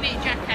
one each, Jack.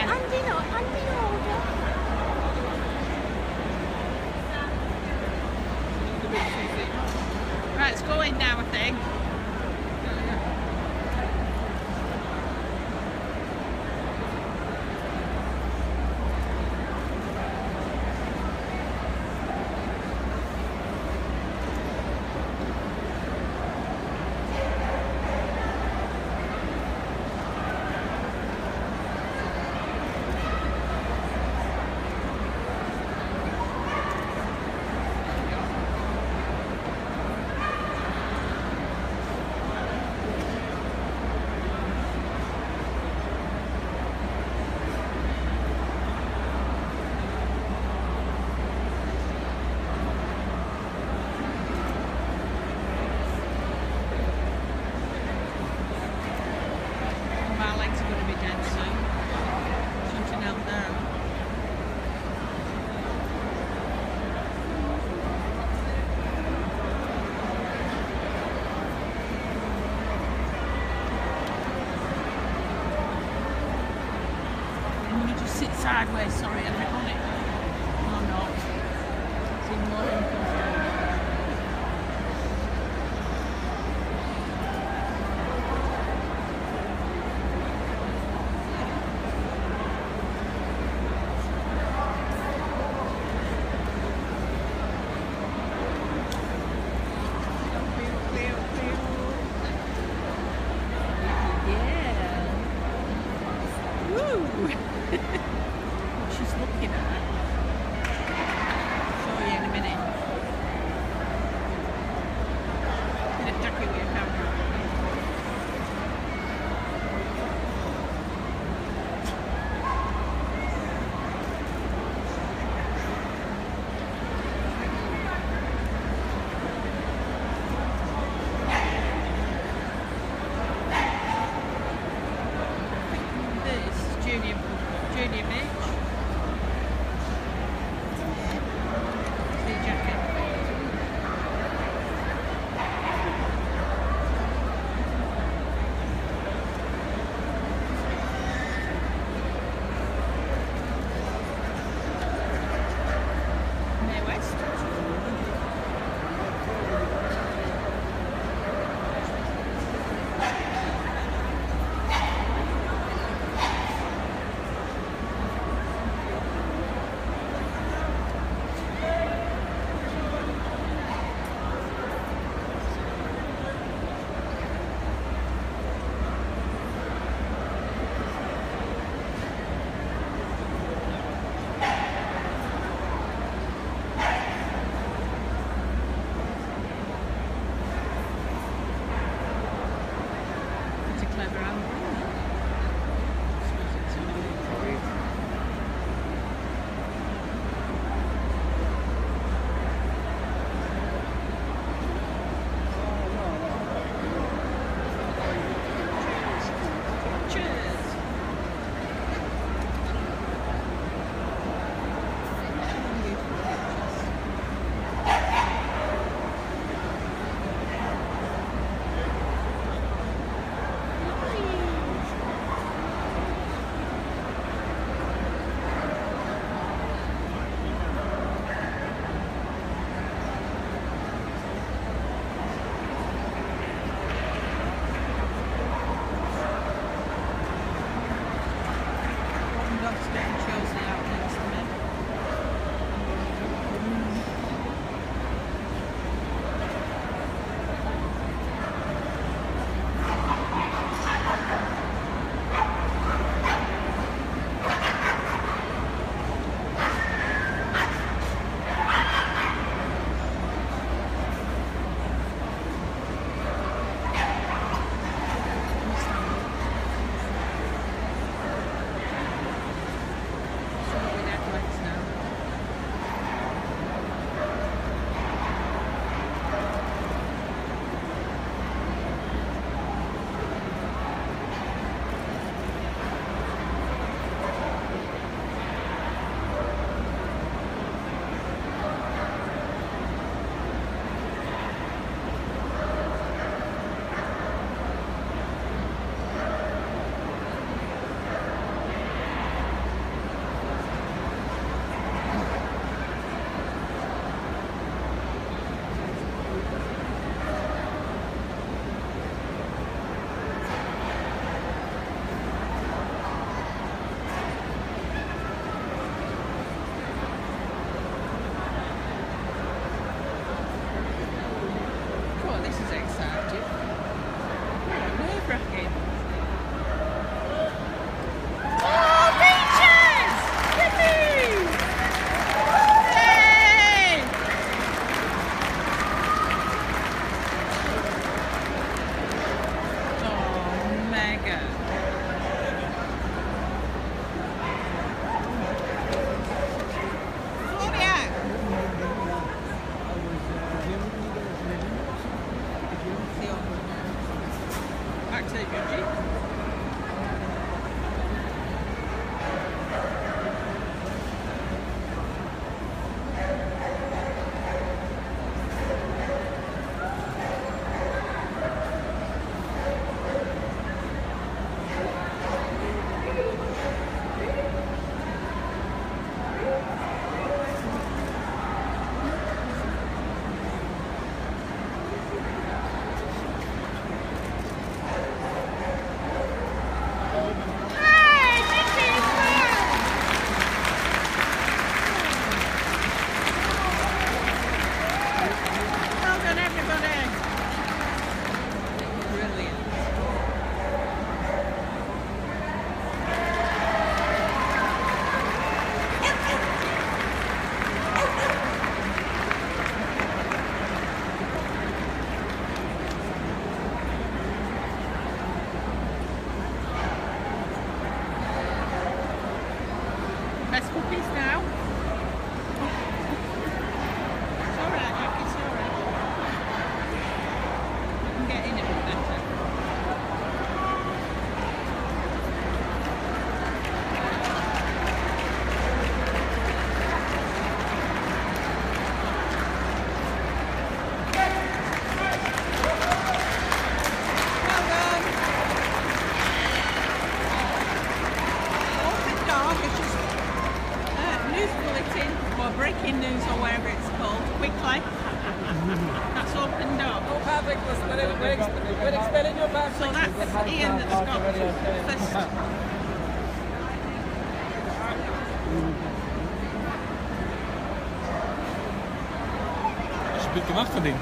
Sit sideways, sorry, everybody. Or not. say beauty? But expelling your. So that's Ian je een beetje achter ding.